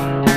Bye.